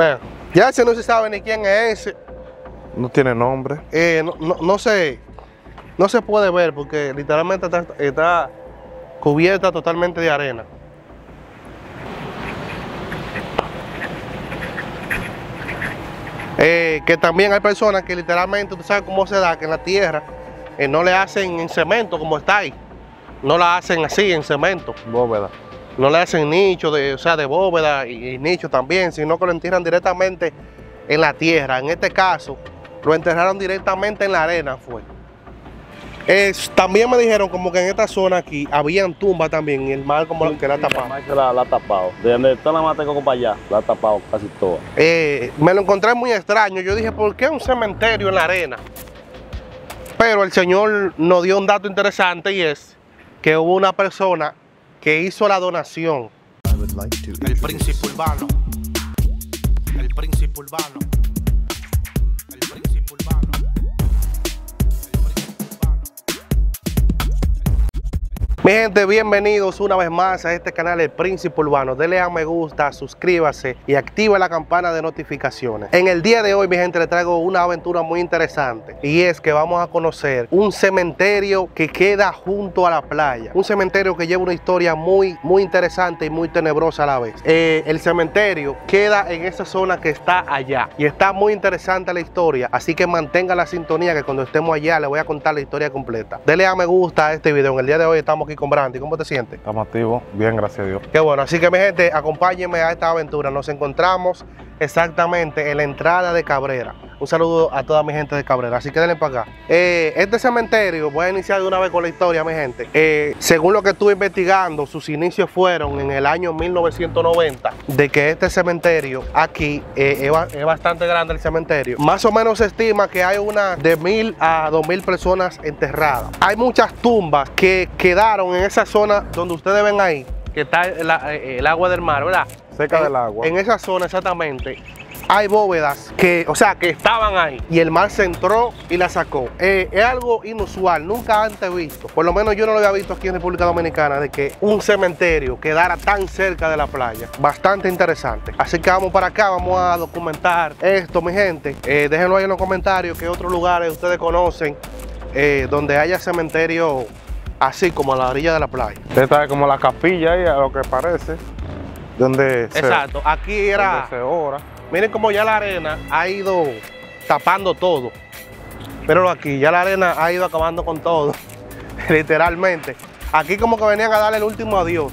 Vean, ya ese no se sabe ni quién es ese. No tiene nombre. Eh, no, no, no se, no se puede ver porque literalmente está, está cubierta totalmente de arena. Eh, que también hay personas que literalmente, tú sabes cómo se da, que en la tierra eh, no le hacen en cemento como está ahí. No la hacen así en cemento. Bóveda. No le hacen nicho, de, o sea, de bóveda y, y nicho también, sino que lo entierran directamente en la tierra. En este caso, lo enterraron directamente en la arena, fue. Es- también me dijeron como que en esta zona aquí habían tumbas también, y el mar como que la tapaba. La maíz la, la ha tapado. De donde está la mata para allá, la ha tapado casi toda. Eh, me lo encontré muy extraño. Yo dije, ¿por qué un cementerio en la arena? Pero el Señor nos dio un dato interesante y es que hubo una persona que hizo la donación. El príncipe urbano. El príncipe urbano. Mi gente, bienvenidos una vez más a este canal El Príncipe Urbano. Dele a me gusta, suscríbase y activa la campana de notificaciones. En el día de hoy, mi gente, le traigo una aventura muy interesante y es que vamos a conocer un cementerio que queda junto a la playa. Un cementerio que lleva una historia muy, muy interesante y muy tenebrosa a la vez. Eh, el cementerio queda en esa zona que está allá y está muy interesante la historia, así que mantenga la sintonía que cuando estemos allá le voy a contar la historia completa. Dele a me gusta a este video. En el día de hoy estamos aquí con Brandy. ¿Cómo te sientes? Estamos activos. Bien, gracias a Dios. Qué bueno, así que mi gente, acompáñenme a esta aventura. Nos encontramos exactamente en la entrada de Cabrera. Un saludo a toda mi gente de Cabrera, así que denle para acá. Eh, este cementerio, voy a iniciar de una vez con la historia, mi gente. Eh, según lo que estuve investigando, sus inicios fueron en el año 1990, de que este cementerio aquí eh, es, ba- es bastante grande el cementerio. Más o menos se estima que hay una de mil a dos mil personas enterradas. Hay muchas tumbas que quedaron en esa zona donde ustedes ven ahí, que está el agua del mar, ¿verdad? En- del agua. En esa zona exactamente. Hay bóvedas que, o sea, que estaban ahí y el mar se entró y la sacó. Eh, es algo inusual, nunca antes visto. Por lo menos yo no lo había visto aquí en República Dominicana de que un cementerio quedara tan cerca de la playa. Bastante interesante. Así que vamos para acá, vamos a documentar esto, mi gente. Eh, déjenlo ahí en los comentarios qué otros lugares ustedes conocen eh, donde haya cementerio así como a la orilla de la playa. Esta está como la capilla ahí, a lo que parece. Donde se, Exacto, aquí era... donde se ora. Miren cómo ya la arena ha ido tapando todo. Pero aquí ya la arena ha ido acabando con todo, literalmente. Aquí como que venían a darle el último adiós.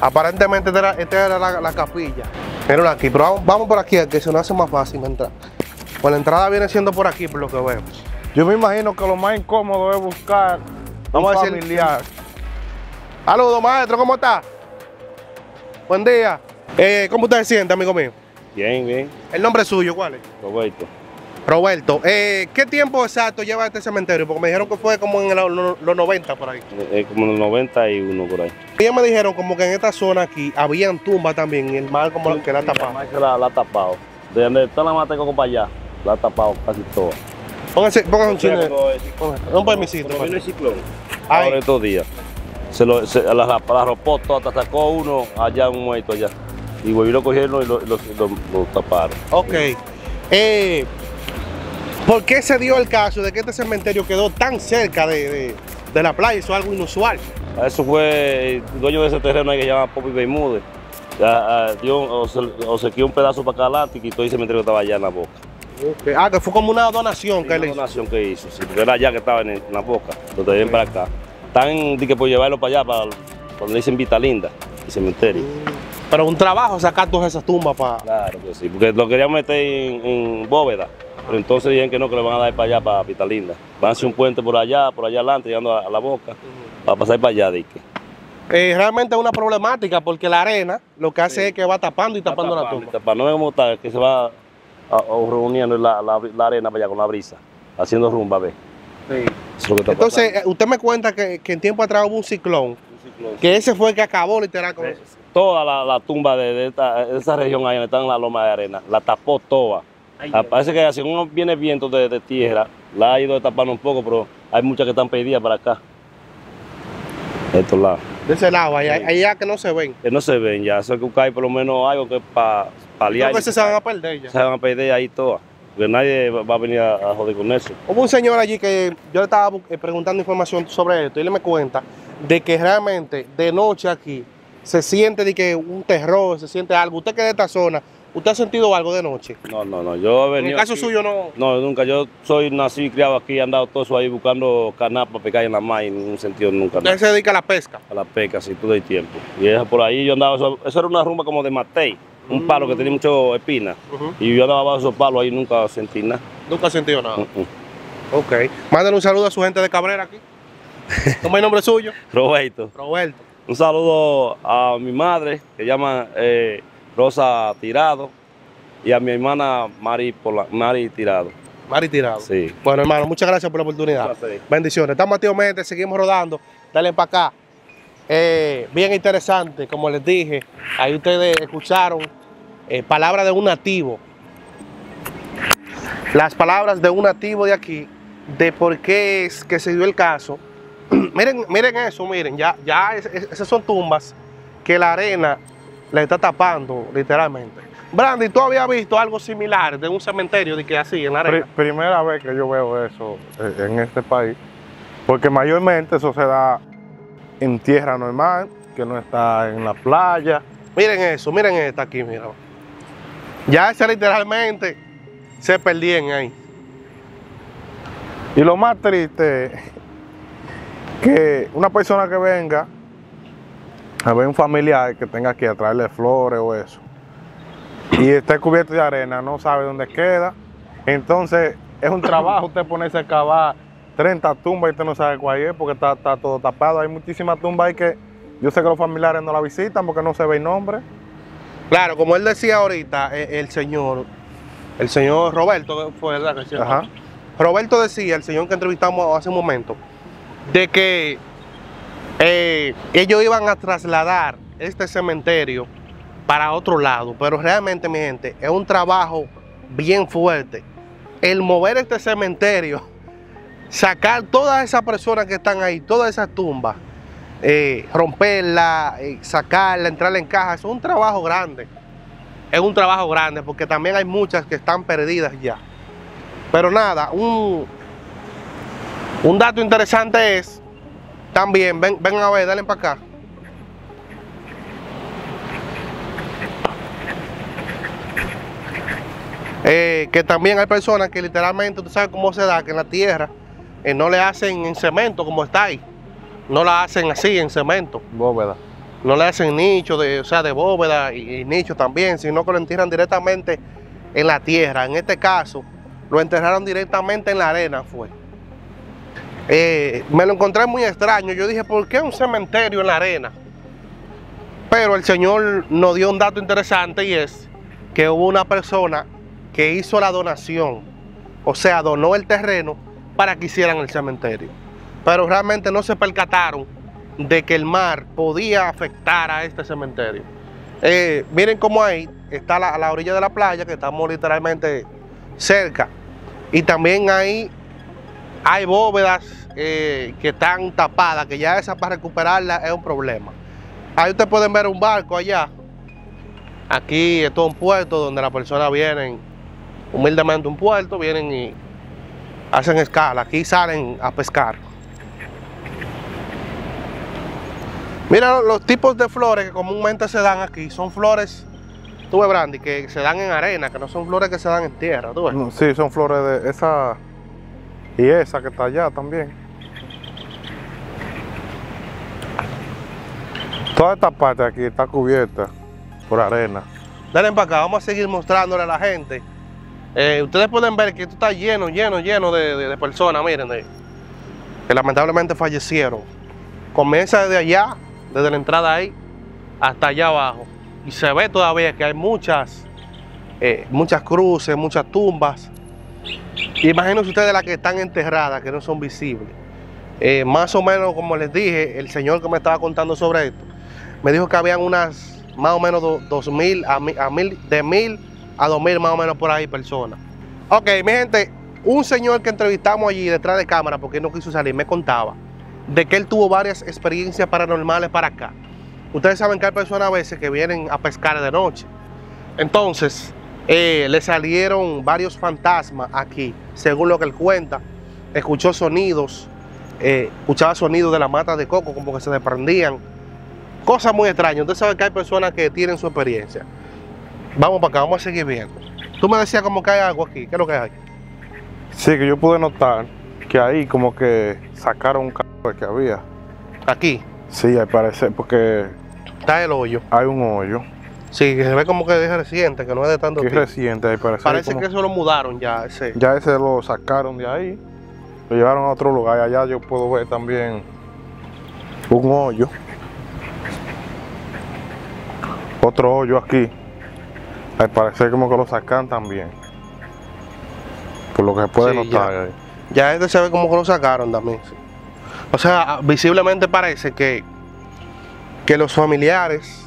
Aparentemente esta era, esta era la, la capilla. Mírenlo aquí, pero vamos, vamos por aquí, que se nos hace más fácil entrar. Pues la entrada viene siendo por aquí, por lo que veo. Yo me imagino que lo más incómodo es buscar Vamos un a decir- familiar. Saludos, maestro, ¿cómo está? Buen día. Eh, ¿Cómo usted se siente, amigo mío? Bien, bien, El nombre suyo, ¿cuál es? Roberto. Roberto, eh, ¿qué tiempo exacto lleva este cementerio? Porque me dijeron que fue como en el- los, los 90 por ahí. Es como en el 91 por ahí. Ellos me dijeron como que en esta zona aquí habían tumbas también y el mar como que la La tapaba. maíz la, la ha tapado. De donde está la coco para allá, la ha tapado casi toda. Pónganse, pónganse un chile. Un permisito. vino el ciclón. Ahora estos días. Se lo, se, la, la, la arropó toda, hasta sacó uno allá, un muerto allá. Y volvió lo cogieron y lo, lo, lo- lo taparon. Ok. Eh, ¿Por qué se dio el caso de que este cementerio quedó tan cerca de, de- de la playa? Eso es algo inusual. Eso fue el dueño de ese terreno ahí que se llama Poppy Bermúdez. Ah, dio, o se, o se un pedazo para acá adelante y quitó el cementerio que estaba allá en la boca. Ok. Ah, que fue como una donación que Una él hizo. donación que hizo, sí, porque era allá que estaba en, la boca, donde vienen para acá. Están que por llevarlo para allá, para donde dicen Vita Linda, el cementerio. Pero un trabajo sacar todas esas tumbas para... Claro que sí, porque lo querían meter en, en bóveda, pero entonces dijeron que no, que le van a dar para allá, para Vita Linda. Van a hacer un puente por allá, por allá adelante, llegando a, a la boca, para pasar para allá, dique. Eh, realmente es una problemática porque la arena lo que hace Sí. es que va tapando y tapando la tumba. tapando. No es como está, que se va a- a- reuniendo la, la- la arena para allá con la brisa, haciendo rumba, ve. Eso es lo que está Entonces, eh, usted me cuenta que, que en tiempo atrás hubo un ciclón, pasando. que ese fue el que acabó literal con Eh, toda la, la tumba de, de esta, de esa región ahí donde están las lomas de arena, la tapó toda. Ah, Parece que según viene viento de, de tierra, la ha ido tapando un poco, pero hay muchas que están perdidas para acá. De estos lados. de ese lado, allá, Sí. allá que no se ven. Que no se ven ya, eso hay que buscar por lo menos algo que para paliar. Creo que se van a perder ya. Se van a perder ahí todas. Porque nadie va a venir a, joder con eso. Hubo un señor allí que yo le estaba eh, preguntando información sobre esto y él me cuenta de que realmente de noche aquí se siente de que un terror, se siente algo. Usted que es de esta zona, ¿usted ha sentido algo de noche? No, no, no. Yo he En el caso aquí- suyo no. No, nunca. Yo soy nacido y criado aquí, he andado todo eso ahí buscando canal para pescar en la mar y en ningún sentido nunca. Usted se dedica a la pesca. A la pesca, si todo el tiempo. Y eso por ahí yo andaba, eso, eso era una rumba como de Matei, un palo que tenía mucho espina. Y yo andaba bajo esos palos ahí nunca sentí nada. Nunca sentido nada. Mm. Ok. Mándale un saludo a su gente de Cabrera aquí. ¿Cómo es el nombre suyo? Roberto. Roberto. Un saludo a mi madre, que se llama eh, Rosa Tirado, y a mi hermana Mari, Pola- Mari Tirado. Mari Tirado. Sí. Bueno, hermano, muchas gracias por la oportunidad. Bendiciones. Estamos activamente, seguimos rodando. Dale para acá. Eh, bien interesante, como les dije. Ahí ustedes escucharon eh, palabras de un nativo. Las palabras de un nativo de aquí, de por qué es que se dio el caso. miren, miren eso, miren, ya, ya es- es- esas son tumbas que la arena le está tapando, literalmente. Brandy, ¿tú habías visto algo similar de un cementerio de que así en la arena? primera vez que yo veo eso eh, en este país, porque mayormente eso se da en tierra normal, que no está en la playa. Miren eso, miren esta aquí, mira. Ya ese literalmente se perdían ahí. Y lo más triste que una persona que venga a ver un familiar que tenga que traerle flores o eso, y esté cubierto de arena, no sabe dónde queda. Entonces es un trabajo usted ponerse a cavar 30 tumbas y usted no sabe cuál es porque está, está todo tapado. Hay muchísimas tumbas ahí que yo sé que los familiares no la visitan porque no se ve el nombre. Claro, como él decía ahorita, eh, el señor, el señor Roberto, fue verdad que? Ajá. Roberto decía, el señor que entrevistamos hace un momento, de que eh, ellos iban a trasladar este cementerio para otro lado, pero realmente, mi gente, es un trabajo bien fuerte. El mover este cementerio, sacar todas esas personas que están ahí, todas esas tumbas, eh, romperla, eh, sacarla, entrarla en caja, eso es un trabajo grande. Es un trabajo grande porque también hay muchas que están perdidas ya. Pero nada, un, un dato interesante es, también, ven, ven a ver, dale para acá. Eh, que también hay personas que literalmente, tú sabes cómo se da, que en la tierra no le hacen en cemento como está ahí. No la hacen así en cemento. Bóveda. No le hacen nicho, de, o sea, de bóveda y, y nicho también, sino que lo entierran directamente en la tierra. En este caso, lo enterraron directamente en la arena, fue. Eh, me lo encontré muy extraño. Yo dije, ¿por qué un cementerio en la arena? Pero el Señor nos dio un dato interesante y es que hubo una persona que hizo la donación, o sea, donó el terreno para que hicieran el cementerio. Pero realmente no se percataron de que el mar podía afectar a este cementerio. Eh, miren cómo ahí está la, a la orilla de la playa, que estamos literalmente cerca. Y también ahí hay bóvedas eh, que están tapadas, que ya esa para recuperarla es un problema. Ahí ustedes pueden ver un barco allá. Aquí es todo un puerto donde las personas vienen, humildemente un puerto, vienen y hacen escala. Aquí salen a pescar. Mira los tipos de flores que comúnmente se dan aquí. Son flores, tú ves, Brandy, que se dan en arena, que no son flores que se dan en tierra. ¿tú ves? No, Sí, son flores de esa y esa que está allá también. Toda esta parte aquí está cubierta por arena. Dale para acá, vamos a seguir mostrándole a la gente. Eh, ustedes pueden ver que esto está lleno, lleno, lleno de, de- de personas, miren, de- que lamentablemente fallecieron. Comienza desde allá, desde la entrada ahí, hasta allá abajo. Y se ve todavía que hay muchas, eh, muchas cruces, muchas tumbas. Imagínense ustedes las que están enterradas, que no son visibles. Eh, más o menos, como les dije, el señor que me estaba contando sobre esto, me dijo que habían unas más o menos do- dos mil a, mi- a mil, de mil a dos mil más o menos por ahí personas. Ok, mi gente, un señor que entrevistamos allí detrás de cámara, porque no quiso salir, me contaba de que él tuvo varias experiencias paranormales para acá. Ustedes saben que hay personas a veces que vienen a pescar de noche. Entonces, eh, le salieron varios fantasmas aquí, según lo que él cuenta. Escuchó sonidos, eh, escuchaba sonidos de la mata de coco, como que se desprendían. Cosas muy extrañas. Usted sabe que hay personas que tienen su experiencia. Vamos para acá, vamos a seguir viendo. Tú me decías como que hay algo aquí. ¿Qué es lo que hay? Sí, que yo pude notar que ahí como que sacaron un carro que había. Aquí. Sí, al parecer, porque Está el hoyo. hay un hoyo Sí, que se ve como que es reciente, que no es de tanto que es tiempo. reciente, parecer. Parece como- que eso lo mudaron ya. Ese. Ya ese lo sacaron de ahí, lo llevaron a otro lugar. Allá yo puedo ver también un hoyo. Otro hoyo aquí. Al parecer como que lo sacan también. Por lo que se puede Sí, notar ya. ahí. Ya este se ve como que lo sacaron también. sí. O sea, visiblemente parece que, que los familiares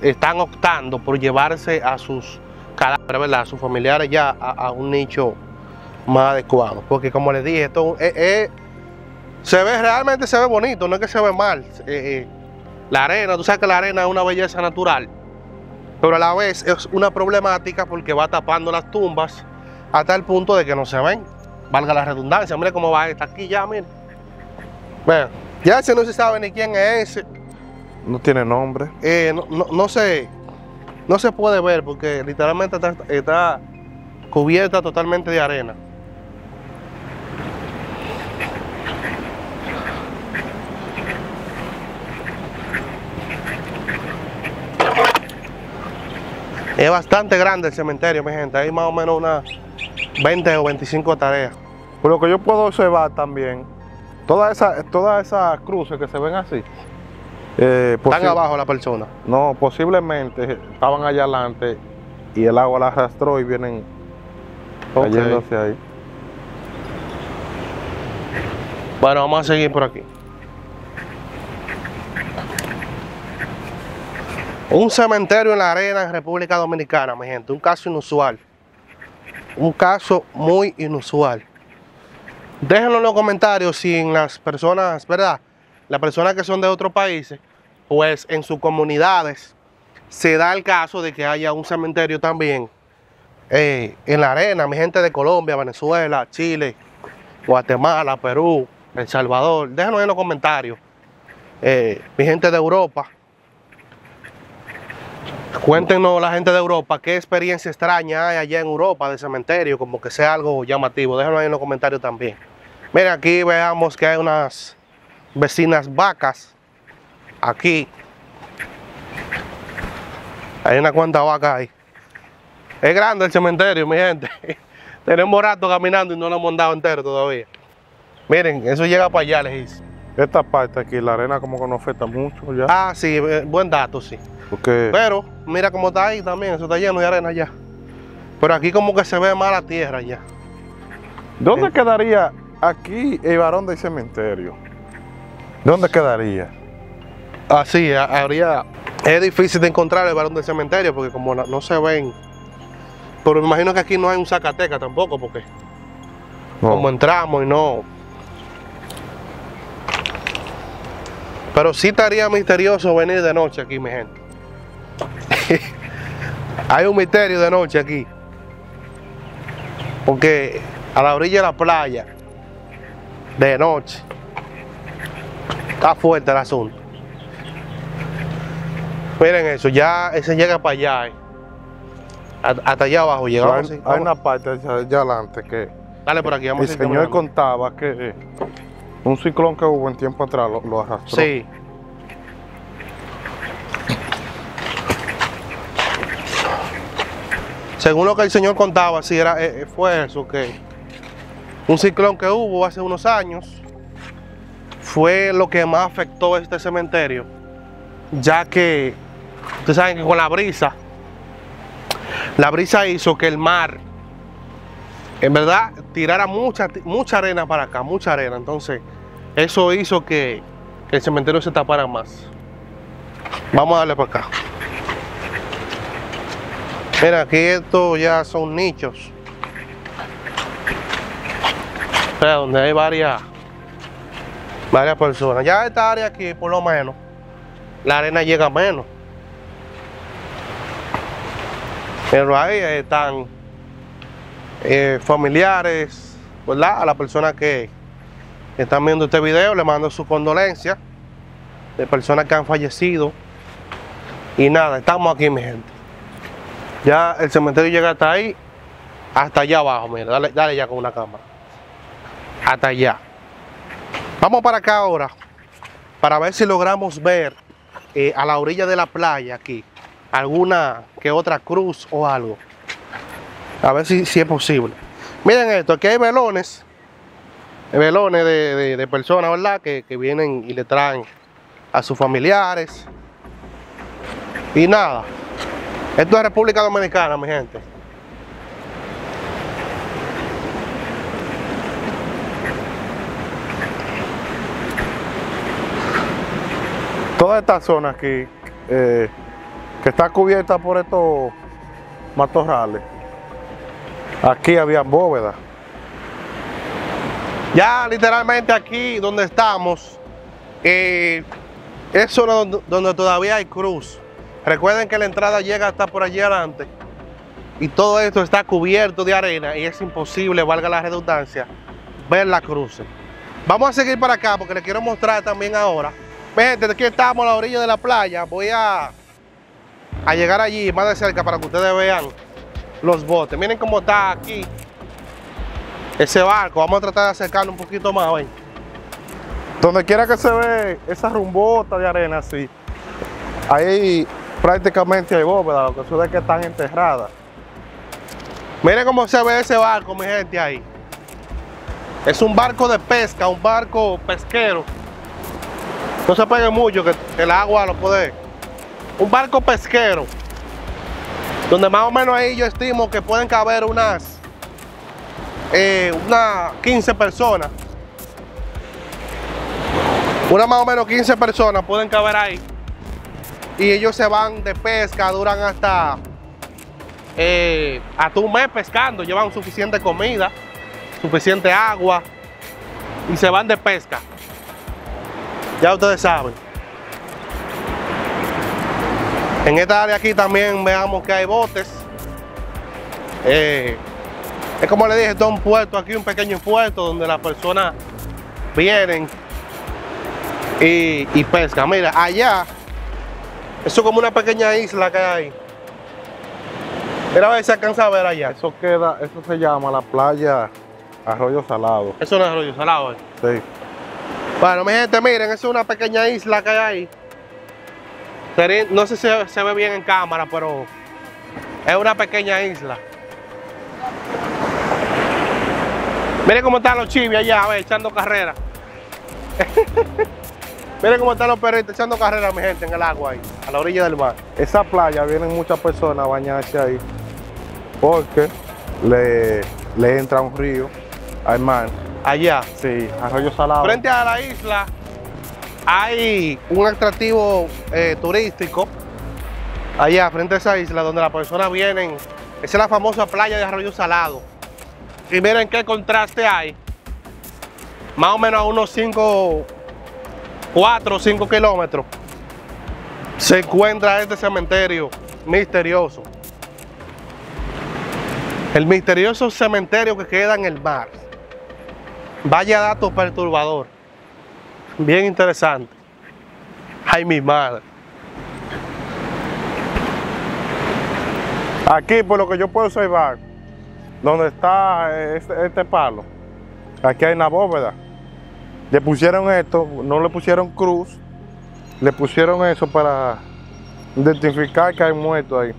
están optando por llevarse a sus cadáveres, ¿verdad? A sus familiares ya a, a un nicho más adecuado. Porque como les dije, esto es- es- se ve realmente se ve bonito, no es que se ve mal. Eh, eh, la arena, tú sabes que la arena es una belleza natural, pero a la vez es una problemática porque va tapando las tumbas hasta el punto de que no se ven. Valga la redundancia, mire cómo va esta aquí ya, mire. Bueno, ya ese no se sabe ni quién es ese. No tiene nombre. Eh, no, no, no se, no se puede ver porque literalmente está, está cubierta totalmente de arena. Es bastante grande el cementerio, mi gente. Hay más o menos unas 20 o 25 tareas. Por lo que yo puedo observar también, todas esas todas esas cruces que se ven así. eh, Están abajo la persona. No, posiblemente estaban allá adelante y el agua la arrastró y vienen Ok. cayéndose ahí. Bueno, vamos a seguir por aquí. Un cementerio en la arena en República Dominicana, mi gente. Un caso inusual. Un caso muy inusual. Déjenlo en los comentarios si en las personas, ¿verdad? Las personas que son de otros países, pues en sus comunidades se da el caso de que haya un cementerio también eh, en la arena. Mi gente de Colombia, Venezuela, Chile, Guatemala, Perú, El Salvador. Déjenos en los comentarios. Eh, mi gente de Europa. Cuéntenos la gente de Europa qué experiencia extraña hay allá en Europa de cementerio, como que sea algo llamativo. Déjenlo ahí en los comentarios también. Miren, aquí veamos que hay unas vecinas vacas. Aquí. Hay una cuanta vaca ahí. Es grande el cementerio, mi gente. Tenemos rato caminando y no lo hemos andado entero todavía. Miren, eso llega para allá, les dice. Esta parte aquí, la arena como que no afecta mucho ya. Ah, sí, eh, buen dato, sí. Porque Pero mira cómo está ahí también, eso está lleno de arena ya. Pero aquí como que se ve más la tierra ya. ¿dónde quedaría aquí el varón del cementerio? ¿Dónde quedaría? Así, habría... Es difícil de encontrar el varón del cementerio porque como no, no se ven... Pero me imagino que aquí no hay un Zacateca tampoco porque No. como entramos y no... Pero sí estaría misterioso venir de noche aquí, mi gente. Hay un misterio de noche aquí. Porque a la orilla de la playa, de noche, está fuerte el asunto. Miren eso, ya ese llega para allá. eh. Hasta allá abajo llegamos. hay una parte allá allá adelante que Dale por aquí, vamos el señor contaba que eh, un ciclón que hubo en tiempo atrás lo, lo arrastró. Sí. Según lo que el señor contaba, sí era, eh, fue eso, que un ciclón que hubo hace unos años fue lo que más afectó este cementerio, ya que, ustedes saben que con la brisa, la brisa hizo que el mar, en verdad, tirara mucha, mucha arena para acá, mucha arena, entonces eso hizo que el cementerio se tapara más. Vamos a darle para acá. Mira, aquí estos ya son nichos. O sea, donde hay varias, varias personas. Ya esta área aquí, por lo menos, la arena llega menos. Pero ahí están eh, familiares, ¿verdad? A las personas que están viendo este video, le mando su condolencia de personas que han fallecido. Y nada, estamos aquí, mi gente. Ya el cementerio llega hasta ahí, hasta allá abajo, mira, dale, dale ya con una cámara. Hasta allá. Vamos para acá ahora, para ver si logramos ver eh, a la orilla de la playa aquí, alguna que otra cruz o algo. A ver si, si es posible. Miren esto, aquí hay velones, velones de, de- de personas, ¿verdad? Que, que vienen y le traen a sus familiares. Y nada, esto es República Dominicana, mi gente. Toda esta zona aquí, eh, que está cubierta por estos matorrales, aquí había bóvedas. Ya literalmente aquí donde estamos, eh, es zona donde, donde todavía hay cruz. Recuerden que la entrada llega hasta por allí adelante y todo esto está cubierto de arena y es imposible, valga la redundancia, ver la cruz. Vamos a seguir para acá porque les quiero mostrar también ahora. Gente, aquí estamos a la orilla de la playa. Voy a, a llegar allí más de cerca para que ustedes vean los botes. Miren cómo está aquí ese barco. Vamos a tratar de acercarlo un poquito más. ven. Donde quiera que se ve esa rumbota de arena así, ahí prácticamente hay bóvedas, lo que sucede es que están enterradas. Miren cómo se ve ese barco, mi gente, ahí. Es un barco de pesca, un barco pesquero. No se pegue mucho, que el agua lo puede. Un barco pesquero. Donde más o menos ahí yo estimo que pueden caber unas, eh, unas 15 personas. Unas más o menos 15 personas pueden caber ahí. Y ellos se van de pesca, duran hasta eh, hasta un mes pescando, llevan suficiente comida, suficiente agua y se van de pesca. Ya ustedes saben. En esta área aquí también veamos que hay botes. Eh, es como le dije, esto es un puerto aquí, un pequeño puerto donde las personas vienen y, y pescan. Mira, allá, eso es como una pequeña isla que hay ahí. Mira a ver si se alcanza a ver allá. Eso queda, eso se llama la playa Arroyo Salado. Eso no es rollo salado. eh. Sí. Bueno, mi gente, miren, es una pequeña isla que hay ahí. No sé si se ve bien en cámara, pero es una pequeña isla. Miren cómo están los chivis allá, a ver, echando carrera. miren cómo están los perritos echando carrera, mi gente, en el agua ahí, a la orilla del mar. Esa playa vienen muchas personas a bañarse ahí porque le, le entra un río al mar. Allá. Sí, Arroyo Salado. Frente a la isla hay un atractivo eh, turístico. Allá, frente a esa isla, donde las personas vienen. Esa es la famosa playa de Arroyo Salado. Y miren qué contraste hay. Más o menos a unos 5, 4 o 5 kilómetros. Se encuentra este cementerio misterioso. El misterioso cementerio que queda en el mar. Vaya dato perturbador. Bien interesante. Ay, mi madre. Aquí, por lo que yo puedo observar, donde está este, este palo, aquí hay una bóveda. Le pusieron esto, no le pusieron cruz, le pusieron eso para identificar que hay muertos ahí.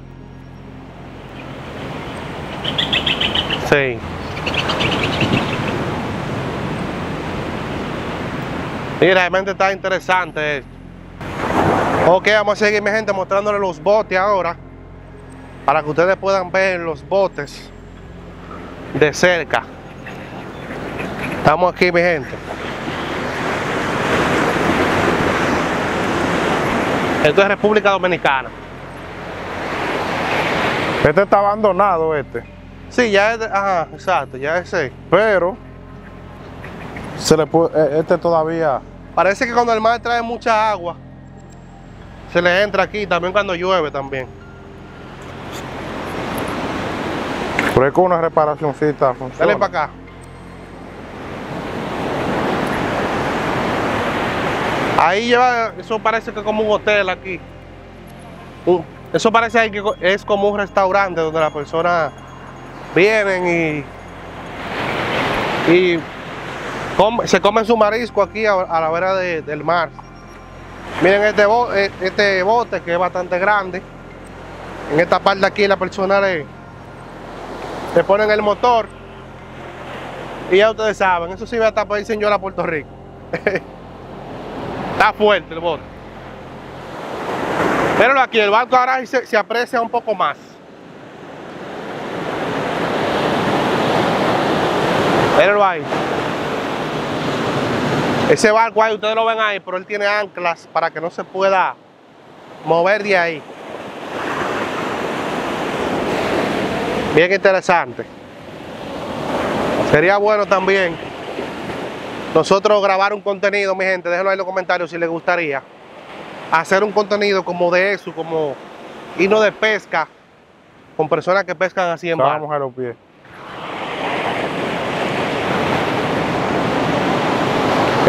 Sí. Mira, realmente está interesante esto. Ok, vamos a seguir, mi gente, mostrándole los botes ahora. Para que ustedes puedan ver los botes de cerca. Estamos aquí, mi gente. Esto es República Dominicana. Este está abandonado, este. Sí, ya es, de- ajá, exacto, ya ese. Pero se le eh, este todavía Parece que cuando el mar trae mucha agua, se le entra aquí, también cuando llueve también. Pero es con una reparacióncita funciona. Dale para acá. Ahí lleva, eso parece que es como un hotel aquí. Eso parece ahí que es como un restaurante donde las personas vienen y, y se comen su marisco aquí a, la vera de- del mar. Miren este, eh, este bote que es bastante grande. En esta parte aquí la persona le, le ponen el motor y ya ustedes saben, eso sí va a estar para ir señor a Puerto Rico. Está fuerte el bote. Pero aquí, el barco ahora se, se aprecia un poco más. Mírenlo ahí. Ese barco ahí, ustedes lo ven ahí, pero él tiene anclas para que no se pueda mover de ahí. Bien interesante. Sería bueno también nosotros grabar un contenido, mi gente, déjenlo ahí en los comentarios si les gustaría. Hacer un contenido como de eso, como hino de pesca, con personas que pescan así en van a los pies.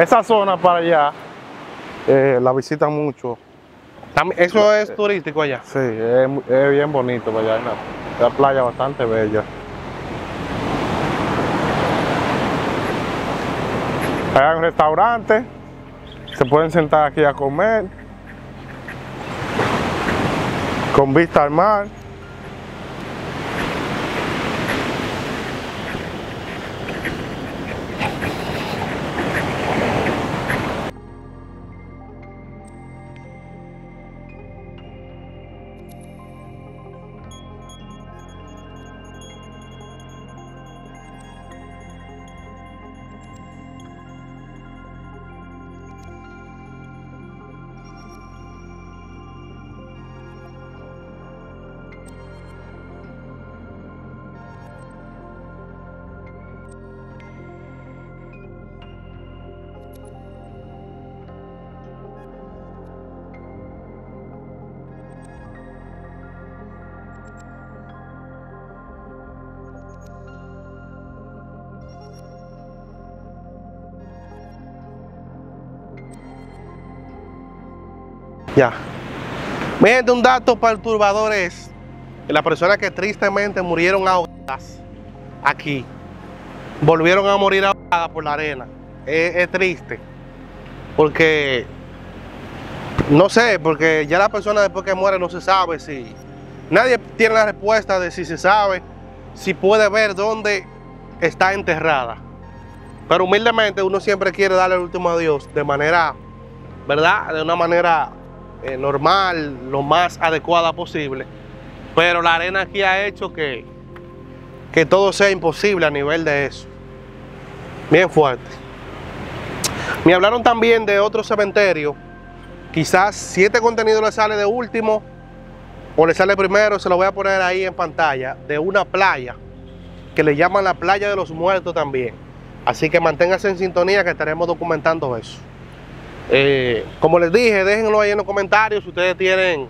Esa zona para allá eh, la visitan mucho. Eso es turístico allá. Sí, es, es bien bonito para allá. Una, una playa bastante bella. Hay un restaurante. Se pueden sentar aquí a comer. Con vista al mar. Ya. Mi gente, un dato perturbador es que las personas que tristemente murieron ahogadas aquí, volvieron a morir ahogadas por la arena. Es, es triste. Porque, no sé, porque ya la persona después que muere no se sabe si... Nadie tiene la respuesta de si se sabe, si puede ver dónde está enterrada. Pero humildemente uno siempre quiere darle el último adiós de manera, ¿verdad? De una manera eh, normal, lo más adecuada posible. Pero la arena aquí ha hecho que, que todo sea imposible a nivel de eso. Bien fuerte. Me hablaron también de otro cementerio. Quizás si este contenido le sale de último o le sale primero, se lo voy a poner ahí en pantalla, de una playa que le llaman la playa de los muertos también. Así que manténgase en sintonía que estaremos documentando eso. Eh, como les dije, déjenlo ahí en los comentarios si ustedes tienen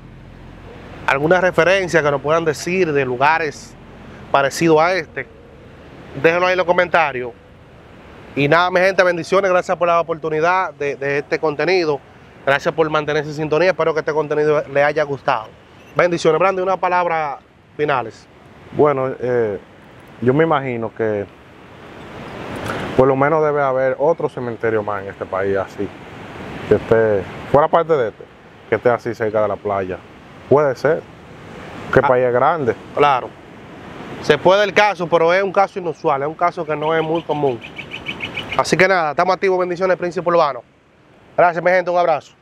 alguna referencia que nos puedan decir de lugares parecidos a este. Déjenlo ahí en los comentarios. Y nada, mi gente, bendiciones. Gracias por la oportunidad de, este contenido. Gracias por mantenerse en sintonía. Espero que este contenido le haya gustado. Bendiciones, Brandy. Unas palabras finales. Bueno, eh, yo me imagino que por lo menos debe haber otro cementerio más en este país así, que esté, fuera parte de este, que esté así cerca de la playa. Puede ser, que Ah. país es grande. Claro. Se puede el caso, pero es un caso inusual. Es un caso que no es muy común. Así que nada, estamos activos. Bendiciones, Príncipe Urbano. Gracias, mi gente. Un abrazo.